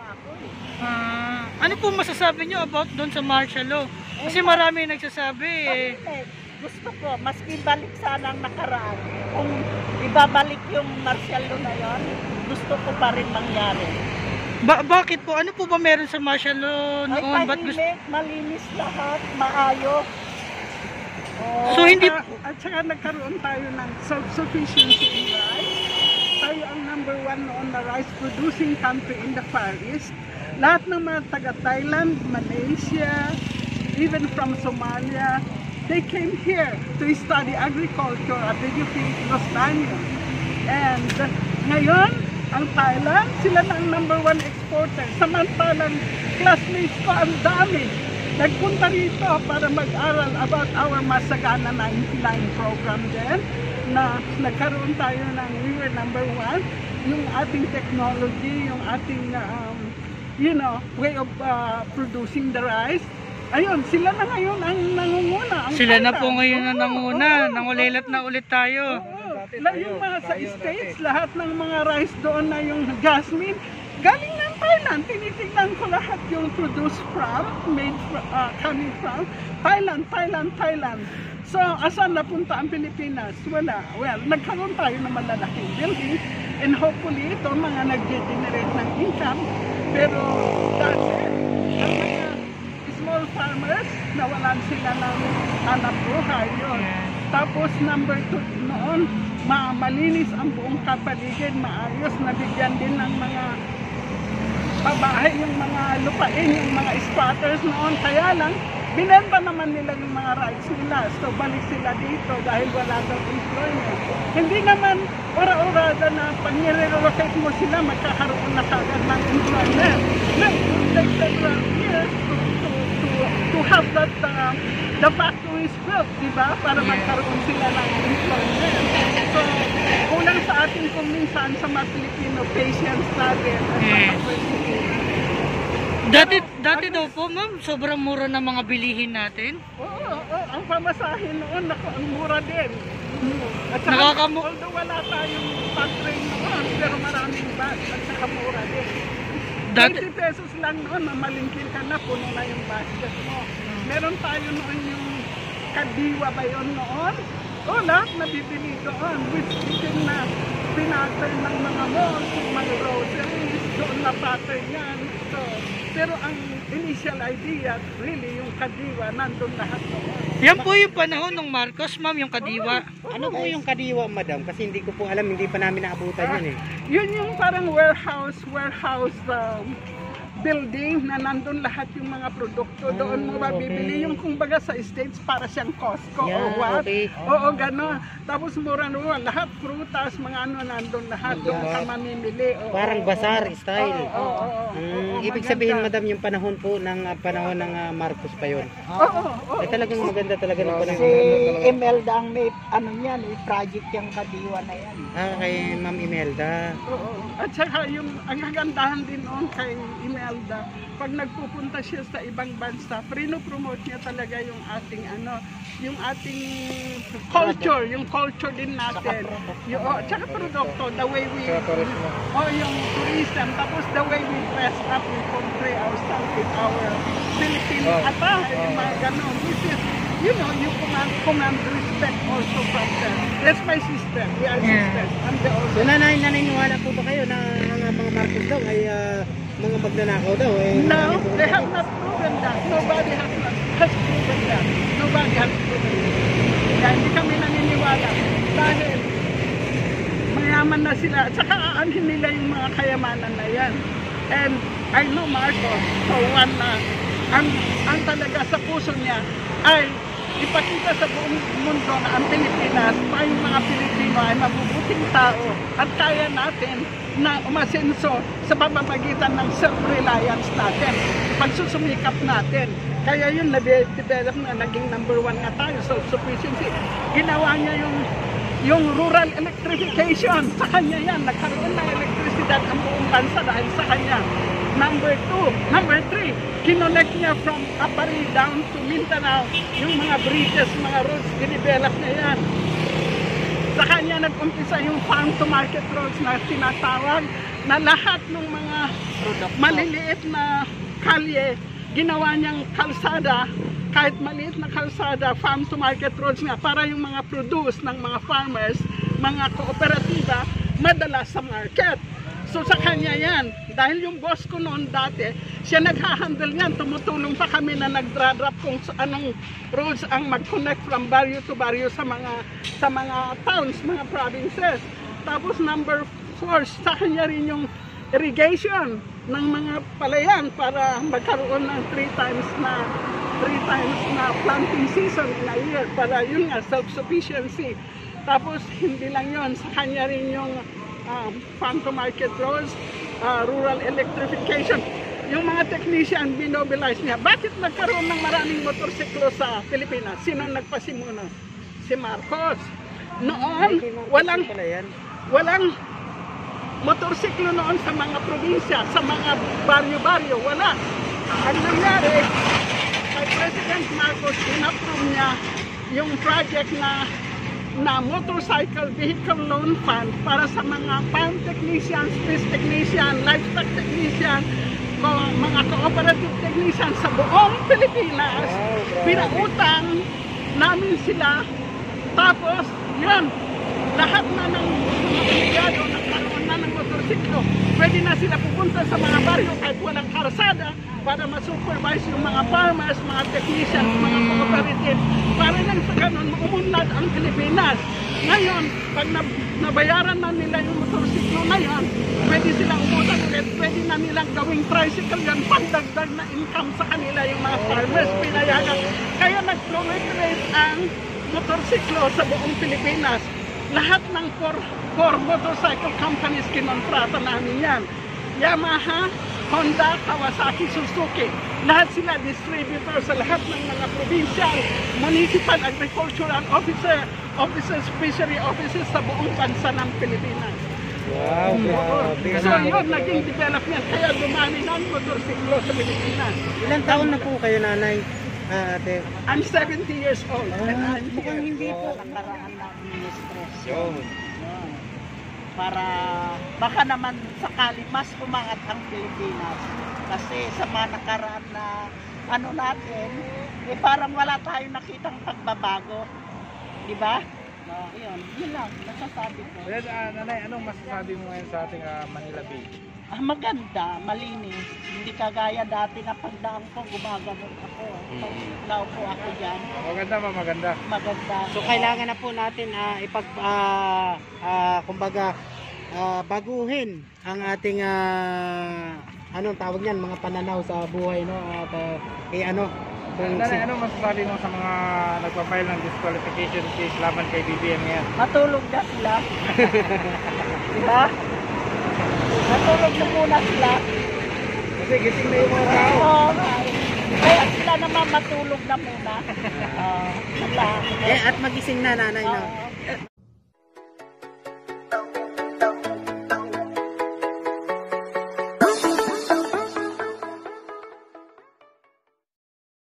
eh. Ah, ano po masasabi nyo about doon sa martial law? Kasi marami nagsasabi eh. Gusto ko, maski balik sana ang nakaraan. Kung ibabalik yung martial law na yon, gusto ko pa rin mangyari. Ba- bakit po? Ano po ba meron sa martial law Ay, noon? Ba't gusto... tahimik, malinis lahat, maayos. Oh, So, hindi- At, at saka nagkaroon tayo ng self-sufficiency in rice. Number one noon na rice producing country in the Far East. Lahat ng mga taga Thailand, Malaysia, even from Somalia, they came here to study agriculture at the UP Baños. And ngayon, ang Thailand, sila na ang number one exporter. Samantalang classmates ko ang dami. Nagpunta rito para mag-aral about our Masagana 99 program din na nagkaroon tayo ng, we were number one, yung ating technology, yung ating, um, you know, way of uh, producing the rice. Ayun, sila na ngayon ang nangunguna. Ang Sila na Thailand. po ngayon na Oo, nanguna. oo, Nangulilat na ulit tayo. Oo. La- yung mga sa States, lahat ng mga rice doon na yung jasmine, galing ng Thailand. Tinitingnan ko lahat yung produced from, made from, uh, coming from Thailand, Thailand, Thailand. So, asan napunta ang Pilipinas? Wala. Well, nagkaroon tayo ng malalaking building and hopefully ito mga nag-generate ng income. Pero dati, ang mga small farmers, nawalan sila ng hanap buhay yun. Tapos number two noon, ma malinis ang buong kapaligid, maayos, nabigyan din ng mga pabahay yung mga lupain, yung mga squatters noon. Kaya lang, binenta naman nila yung mga rights nila. So balik sila dito dahil wala daw employment. Hindi naman ora-orada na pag nire-relocate mo sila, magkakaroon na kagad ng employment. No, it take several years to, to, to, to have that, uh, the factories built, di ba? Para magkaroon sila ng employment. So, kulang sa ating kung minsan sa mga Pilipino, patience natin at Yes. Dati, dati daw po ma'am, sobrang mura ng mga bilihin natin. Oo, oo, ang pamasahin noon, naku, ang mura din. At saka, Nakakamu- although wala tayong factory noon, pero maraming bus at saka mura din. Dati, 20 pesos lang noon, mamalingkin ka na, puno na yung basket mo. Meron tayo noon yung kadiwa ba yun noon? O, lahat nabibili doon, which became na pinattern ng mga malls, mga groceries, doon na pattern yan. So, pero ang initial idea, really, yung kadiwa, nandun lahat doon. yan po yung panahon ng Marcos ma'am, yung kadiwa. Ano po yung kadiwa, madam? Kasi hindi ko po alam, hindi pa namin naabutan yun eh. Yun yung parang warehouse, warehouse um, building na nandun lahat yung mga produkto. Doon mo mabibili okay. yung kumbaga sa States para siyang Costco Yeah, o what. okay. Oo, gano'n. Tapos mura naman, lahat prutas, mga ano nandun lahat. Doon ka mamimili. Oo, Parang oo, bazaar oo. style. Oo, oo, oo, Mm, oo, ibig maganda. sabihin, madam, yung panahon po ng ah, panahon ng ah, Marcos pa yun. Oo, oo, oo. Ay talagang maganda talaga ng Si panahon. Imelda ang may, ano yan, may project yung kadiwa na yan. Ah, kay Ma'am Imelda. Oo. At saka yung ang kagandahan din noon kay Imelda, pag nagpupunta siya sa ibang bansa, prino-promote niya talaga yung ating ano, yung ating culture, yung culture din natin. Yung, oh, tsaka produkto, the way we, oh, yung tourism, tapos the way we dress up, we portray ourselves with our Philippine attire, yung mga ganon. Which is, you know, you command, command respect also from them. That's my sister. We are Yeah. sisters. I'm the oldest. So nanay, naniniwala po ba kayo na ang mga Marcos daw ay ah, mga magnanakaw daw? Eh, No, they have not proven that. Nobody has not has proven that. Nobody has proven that. Kaya hindi kami naniniwala. Dahil mayaman na sila. At saka aanhin nila yung mga kayamanan na yan. And I know Marcos, for one na ang, ang talaga sa puso niya ay ipakita sa buong mundo na ang Pilipinas, tayong mga Pilipino ay mabubuting tao at kaya natin na umasenso sa pamamagitan ng self-reliance natin, pagsusumikap natin. Kaya yun, na-develop na, naging number one nga tayo, self-sufficiency. Ginawa niya yung yung rural electrification, sa kanya yan, nagkaroon ng elektrisidad ang buong bansa dahil sa kanya. Number two, number three, kinonect niya from Apari down to Mindanao, yung mga bridges, mga roads, dinevelop niya yan. Sa kanya nag-umpisa yung farm to market roads na tinatawag na lahat ng mga maliliit na kalye, ginawa niyang kalsada, kahit maliit na kalsada, farm to market roads nga, para yung mga produce ng mga farmers, mga kooperatiba, madala sa market. So sa kanya yan, dahil yung boss ko noon dati, siya naghahandle yan, tumutulong pa kami na nagdra-drop kung anong roads ang mag-connect from barrio to barrio sa mga sa mga towns, mga provinces. Tapos number four, sa kanya rin yung irrigation ng mga palayan para magkaroon ng three times na three times na planting season in a year para yun nga self-sufficiency. Tapos hindi lang yon sa kanya rin yung um, farm to market roads, uh, rural electrification. Yung mga technician binobilize niya. Bakit nagkaroon ng maraming motorsiklo sa Pilipinas? Sino nagpasimuna? Si Marcos. Noon, walang walang motorsiklo noon sa mga probinsya, sa mga baryo-baryo, wala. Ang nangyari, kay President Marcos, inapprove niya yung project na na motorcycle vehicle loan fund para sa mga farm technicians, fish technician, livestock technician, mga cooperative technician sa buong Pilipinas. Pinautang namin sila. Tapos, yun, lahat na ng mga empleyado nagkaroon na ng motorsiklo. Pwede na sila pupunta sa mga baryo kahit walang karsada para ma-supervise yung mga farmers, mga technicians, mga cooperative. Para lang sa ganun, umunlad ang Pilipinas. Ngayon, pag nab- nabayaran na nila yung motorsiklo na yan, pwede silang umutang ulit, pwede na nilang gawing tricycle yan, pandagdag na income sa kanila yung mga farmers, pinayagan. Kaya nag-proliferate ang motorsiklo sa buong Pilipinas. Lahat ng core, core motorcycle companies kinontrata namin yan. Yamaha, Honda, Kawasaki, Suzuki. Lahat sila distributor sa lahat ng mga provincial, municipal, agricultural officer, offices, fishery offices sa buong bansa ng Pilipinas. Wow, grabe. So yun, naging development. Kaya dumami na ang motorsiklo sa Pilipinas. Ilang taon na po kayo nanay? Ah, ate. I'm 70 years old. and Ah, I'm mukhang here. hindi po. nakaraan ng administrasyon. Yun. Para baka naman sakali mas umangat ang Pilipinas. Kasi sa mga nakaraan na ano natin, eh parang wala tayong nakitang pagbabago. Di ba? No, yun, yun lang, nasasabi ko. Well, ah, nanay, anong masasabi mo ngayon sa ating ah, Manila Bay? Ah, maganda, malinis. Hindi kagaya dati na pagdaan ko, gumaganon ako. Pag naupo ako dyan, Maganda ba maganda? maganda. So kailangan na po natin ah, ipag ah, ah, kumbaga ah, baguhin ang ating ah, anong tawag niyan mga pananaw sa buhay no at ah, eh ano kung Nanay, si- anong masasabi mo sa mga nagpapile ng disqualification case laban kay BBM ngayon? Matulog na sila. Di ba? Matulog na muna sila. Kasi gising na yung mga tao. Oo. Kaya sila naman matulog na muna. Oo. wala. eh, at magising na nanay no Oo.